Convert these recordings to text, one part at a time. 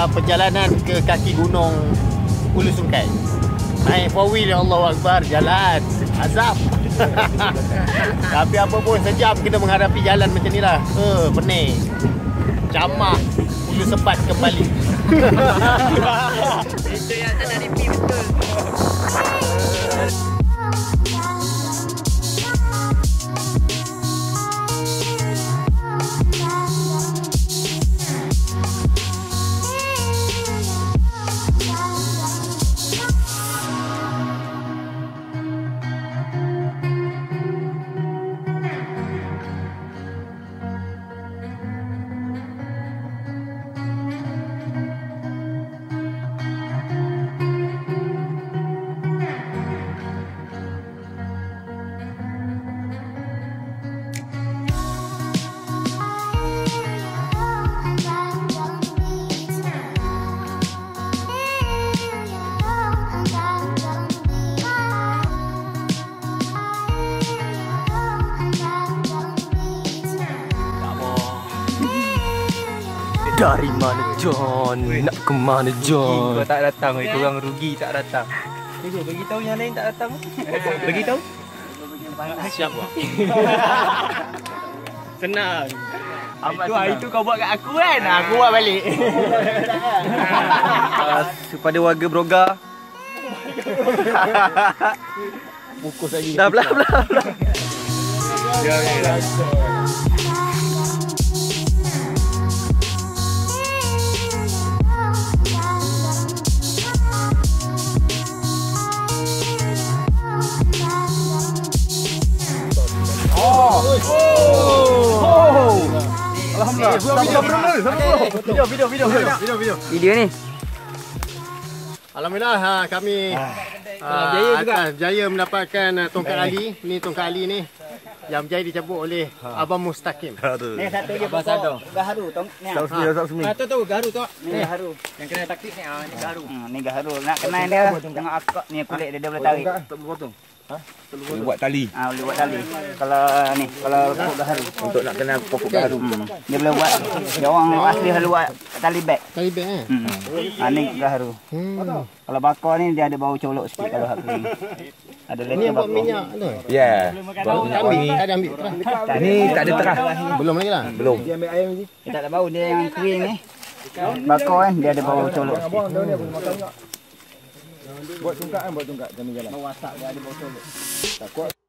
uh, perjalanan ke kaki gunung Ulu Sungkai. Naik four wheel ya Allah Akbar jalan azab. Tapi apa pun sejam kita menghadapi jalan macam ni lah. Uh, pening. Jamah Ulu sempat kembali. Itu yang ada pi betul. Dari mana John? Nak ke mana John? Kau tak datang, oi. korang rugi tak datang. Cuba bagi tahu yang lain tak datang. Bagi tahu. Siap buat. Senang. Itu hari tu kau buat kat aku kan? Aku buat balik. uh, kepada warga Broga. Fokus lagi. Dah belah belah belah. Ya, ya, Video video video video video. Video ni. Alhamdulillah ha, kami uh, Jaya juga. akan jaya mendapatkan uh, tongkat Ali. Ni tongkat Ali ni yang berjaya dicabut oleh Abang Mustaqim. Ni satu je pokok gaharu tong ni. Usah. Ah, tu tu garu tu. Ni gaharu. Yang kena taktik ni ah ni garu. Hmm, ni gaharu. Nak kenal dia tengok akak ni kulit dia dia boleh tarik. Tak potong. Ha? Boleh buat tali Ah boleh buat tali. Kalau ni kalau pokok gaharu. untuk nak kenal pokok baru. Hmm. Dia boleh buat dia orang asli selalu buat tali bag. Kali beg eh. Hmm. Ah ni gaharu. Hmm. Kalau bakar ni dia ada bau colok sikit kalau hak kering. Ada Ni letter yang buat bakar. minyak tu. Ya. Kami tak ada ambil terah. Ini tak ada terah. Belum lagi lah. Belum. Dia tak ada bau dia yang kering ni. Bakar kan dia ada bau colok sikit. Buat tungkat kan buat tungkat jalan. Bau asap dia ada bau colok. Okay.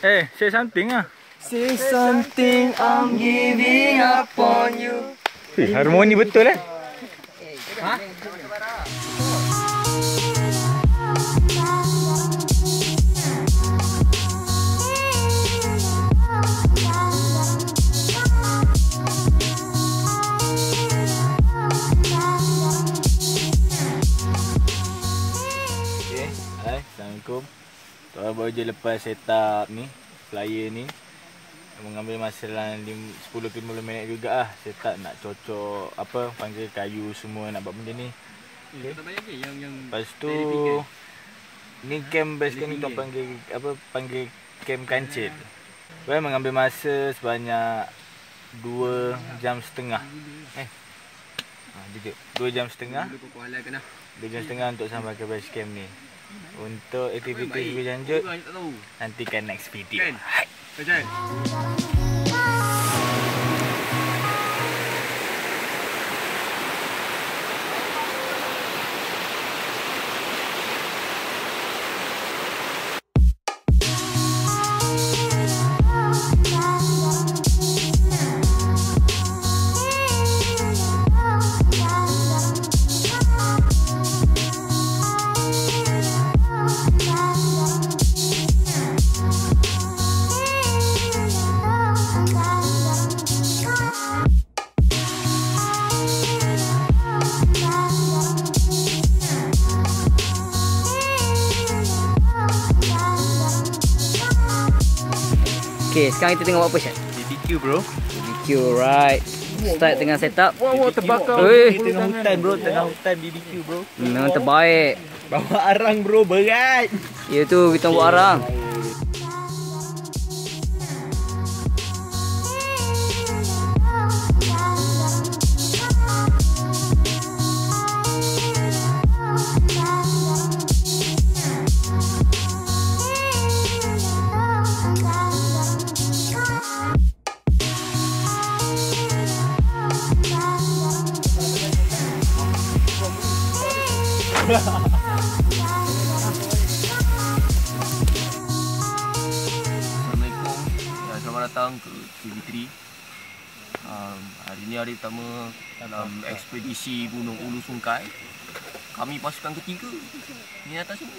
Zaid. Eh, say something ah. Say something, I'm giving up on you. Eh, harmoni betul eh. Okay, hai, Assalamualaikum Tuan baru je lepas set up ni Flyer ni Mengambil masa dalam 10-15 minit juga lah Set up nak cocok Apa, panggil kayu semua nak buat benda ni. Lepas tu Ni camp base camp ni tuan panggil Apa, panggil camp kancil. Tuan mengambil masa sebanyak 2 jam setengah. Eh Ha, jujur. 2 jam setengah? 2 jam setengah untuk sampai ke base camp ni Untuk aktiviti lebih lanjut Nantikan next video. Hai. Okay, sekarang kita tengok buat apa Syed? BBQ bro. BBQ, right. Start dengan setup. Wah wah terbakar. Oi. Tengah hutan bro, tengah hutan BBQ bro. Memang terbaik. Bawa arang bro, berat. Ya tu, kita buat arang. Datang ke TV3 um, Hari ini hari pertama dalam ekspedisi Gunung Ulu Sungkai. Kami pasukan ketiga Di atas sini.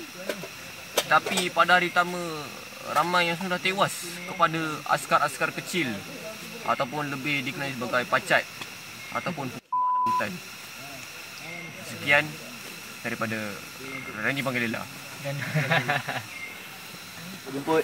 Tapi pada hari pertama Ramai yang sudah tewas Kepada askar-askar kecil Ataupun lebih dikenali sebagai pacat Ataupun pukimak dalam hutan. Sekian Daripada Randy Panggalila Jemput.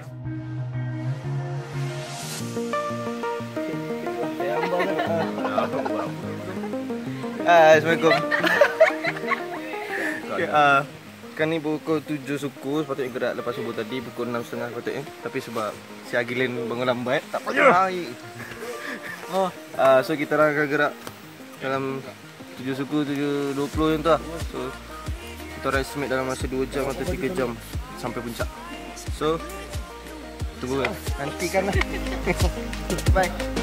Assalamualaikum. okay, uh, kan ni pukul 7 suku sepatutnya gerak lepas subuh tadi pukul 6.30 sepatutnya. Tapi sebab si Agilin bangun lambat tak payah oh. uh, so kita orang akan gerak dalam 7 suku 7.20 yang tu lah. So kita orang estimate dalam masa 2 jam atau 3 jam sampai puncak. So tunggu kan nantikan lah. Bye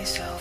myself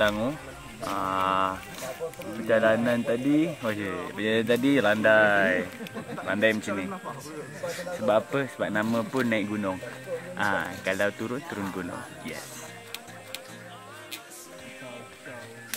datang tu. Ah, perjalanan tadi, okey, perjalanan tadi landai. Landai macam ni. Sebab apa? Sebab nama pun naik gunung. Ah, kalau turun turun gunung. Yes.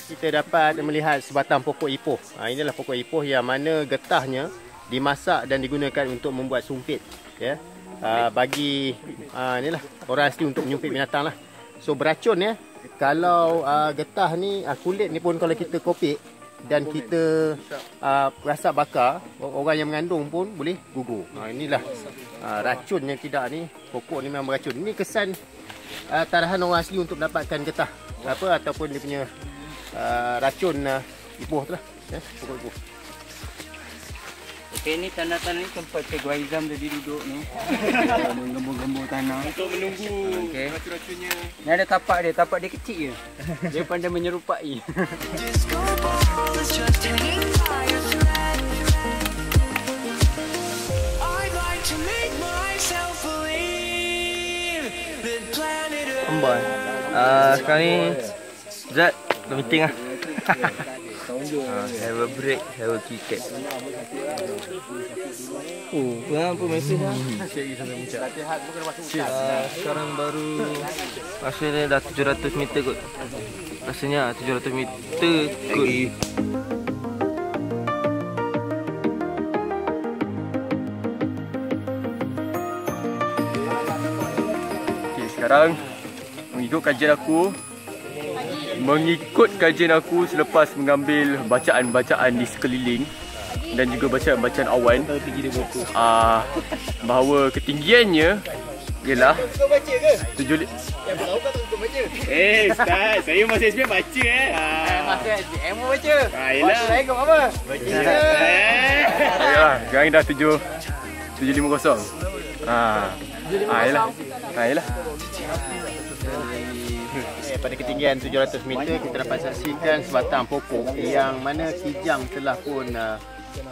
kita dapat melihat sebatang pokok ipoh. Ha, inilah pokok ipoh yang mana getahnya dimasak dan digunakan untuk membuat sumpit. Ya. Ha, bagi ha, inilah orang asli untuk menyumpit binatang lah. So beracun ya. Kalau uh, getah ni uh, kulit ni pun kalau kita kopik dan kita uh, rasa bakar orang yang mengandung pun boleh gugur. Ha, inilah uh, racun yang tidak ni pokok ni memang beracun. Ini kesan uh, tarahan orang asli untuk mendapatkan getah apa ataupun dia punya uh, racun uh, ibuh tu lah ya, pokok ibuh. Okey, ni tanah-tanah ni tempat Cik Guaizam tadi duduk ni. Menggembur-gembur tanah. Untuk menunggu okay. racun-racunnya. Ni ada tapak dia, tapak dia kecil je. Dia pandai menyerupai. Amboi. Uh, sekarang ni Zat dah meeting lah. Ah, have a break, have a KitKat. Oh, kenapa mesej? Dah? Ah, sekarang baru Rasanya dah 700 meter kot. Rasanya 700 meter kot. Okay, sekarang mengikut kajian aku mengikut kajian aku selepas mengambil bacaan-bacaan di sekeliling dan juga bacaan-bacaan awan uh, bahawa ketinggiannya ialah tujuh li- Eh, Ustaz, saya masih SPM baca eh. Ah. Masih SPM pun baca Ah, yelah. Baca lain kau apa? Eh. Ayolah, sekarang dah tujuh tujuh lima kosong. Ah, ah, yelah. Ah, yelah. Eh, pada ketinggian 700 meter kita dapat saksikan sebatang pokok yang mana kijang telah pun uh,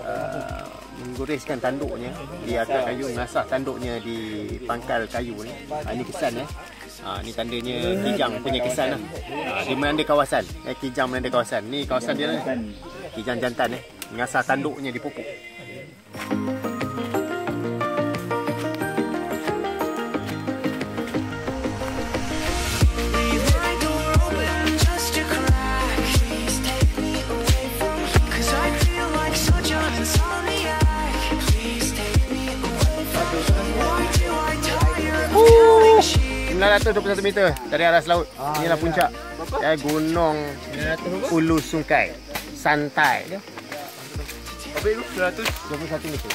uh, menggoreskan tanduknya di akar kayu mengasah tanduknya di pangkal kayu ni. Ha, ini kesan eh. Ha, ni tandanya kijang punya kesan lah. Ha, dia melanda kawasan. Eh, kijang melanda kawasan. Ni kawasan dia lah. Kijang jantan eh. Mengasah tanduknya di pokok. Leave 921 meter dari aras laut. Inilah puncak eh, Gunung Ulu Sungkai. Santai. Apa itu? 100. 21 meter.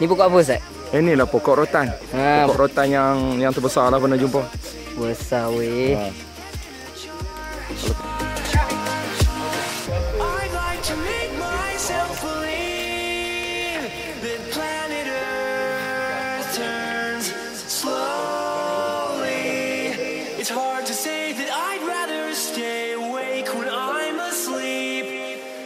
Ni pokok apa Ustaz? Ini lah pokok rotan. Ha, Pokok rotan yang yang terbesar lah pernah jumpa. besar weh. I'd hard to say that I'd rather stay awake when I'm asleep.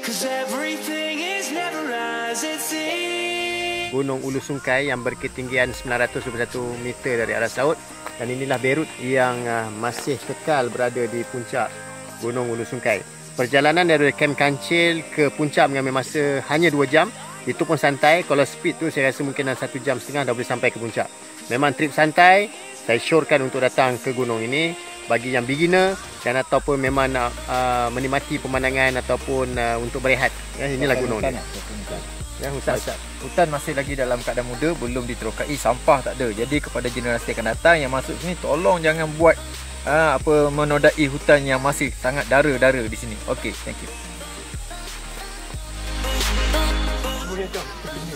Cause everything is never as it seems. Gunung Ulu Sungkai yang berketinggian 921 meter dari aras laut dan inilah Beirut yang uh, masih kekal berada di puncak Gunung Ulu Sungkai. Perjalanan dari Kem Kancil ke puncak mengambil masa hanya 2 jam. Itu pun santai. Kalau speed tu saya rasa mungkin dalam 1 jam setengah dah boleh sampai ke puncak. Memang trip santai. Saya syorkan untuk datang ke gunung ini bagi yang beginner dan ataupun memang nak uh, menikmati pemandangan ataupun uh, untuk berehat. Ya, inilah gunung ni. Ya, Ustaz, Ustaz. Hutan masih lagi dalam keadaan muda, belum diterokai, sampah tak ada. Jadi kepada generasi akan datang yang masuk sini, tolong jangan buat uh, apa menodai hutan yang masih sangat dara-dara di sini. Okey, thank you.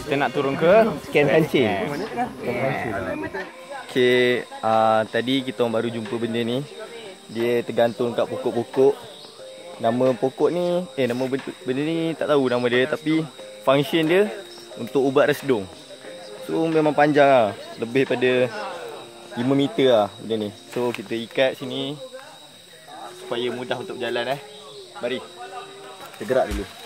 Kita nak turun ke Ken Kancil. Okay, uh, tadi kita orang baru jumpa benda ni. Dia tergantung kat pokok-pokok. Nama pokok ni, eh nama benda ni tak tahu nama dia tapi function dia untuk ubat resdung. So memang panjang lah. Lebih pada 5 meter lah benda ni. So kita ikat sini supaya mudah untuk berjalan eh. Mari. Kita gerak dulu.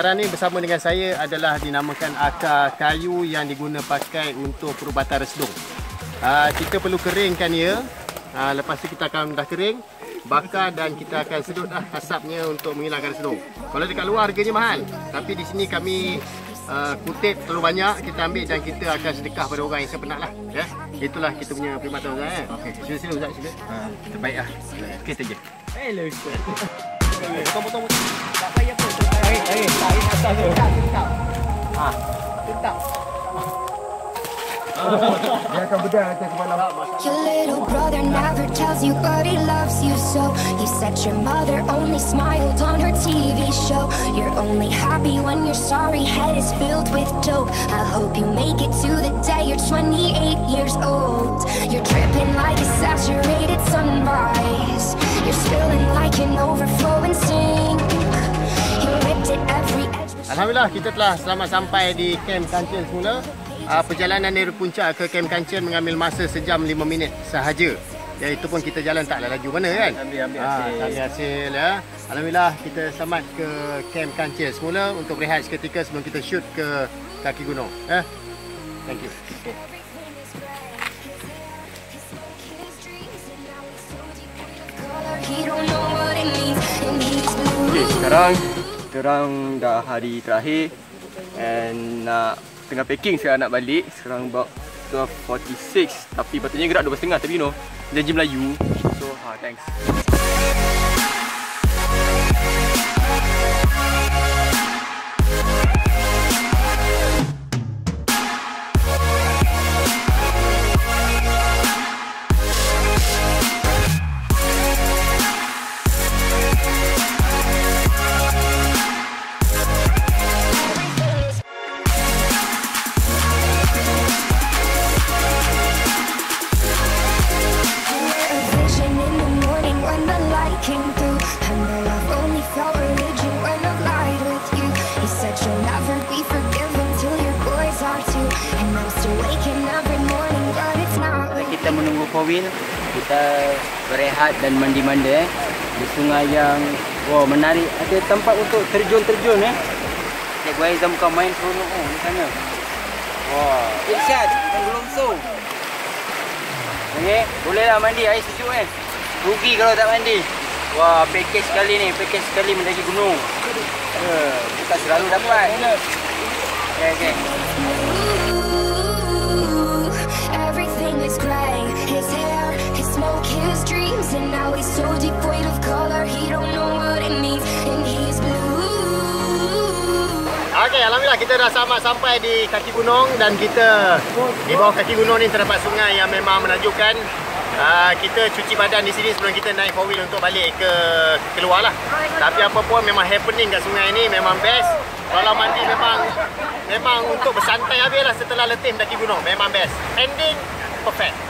Sekarang ni bersama dengan saya adalah dinamakan akar kayu yang diguna pakai untuk perubatan resdung. Uh, kita perlu keringkan ia. Uh, lepas tu kita akan dah kering, bakar dan kita akan sedut lah asapnya untuk menghilangkan resdung. Kalau dekat luar harganya mahal. Tapi di sini kami uh, kutip terlalu banyak, kita ambil dan kita akan sedekah pada orang yang sepenat lah. Ya. Itulah kita punya perkhidmatan Ustaz. Eh? Okay. Sila sila Ustaz, sila. Uh, terbaik lah. Saja. Your little brother never tells you, but he loves you so. You said your mother only smiled on her TV show. You're only happy when your sorry head is filled with dope. I hope you make it to the day you're 28 years old. You're dripping like a saturated sunrise. You're spilling like an overflowing sink. Alhamdulillah kita telah selamat sampai di Camp Kancil semula. Uh, perjalanan dari puncak ke Camp Kancil mengambil masa sejam 5 minit sahaja. Ya itu pun kita jalan taklah laju mana kan? Ambil- ambil Ah, hasil. ambil hasil ya. Alhamdulillah kita selamat ke Camp Kancil semula untuk berehat seketika sebelum kita shoot ke kaki gunung. Ya. Thank you. Blue. Okay, sekarang kita orang dah hari terakhir and nak tengah packing sekarang nak balik. Sekarang about 12.46 tapi patutnya gerak 12.30 tapi you know janji Melayu. So, ha, thanks. Kita menunggu wheel kita berehat dan mandi-mandi eh. Di sungai yang wow menarik. Ada tempat untuk terjun-terjun eh. Cik Gua Aizam kau main seronok oh di sana. Wah Irsyad dan so okay, bolehlah mandi air sejuk eh. Rugi kalau tak mandi. Wah package sekali ni package sekali mendaki gunung. Uh, kita selalu dapat. Okay, okay. Okey, alhamdulillah kita dah sama sampai di kaki gunung dan kita di bawah kaki gunung ni terdapat sungai yang memang menakjubkan. Uh, kita cuci badan di sini sebelum kita naik four wheel untuk balik ke keluar lah. Tapi apa pun memang happening kat sungai ni memang best. Kalau mandi memang memang untuk bersantai habis lah setelah letih mendaki gunung. Memang best. Ending perfect.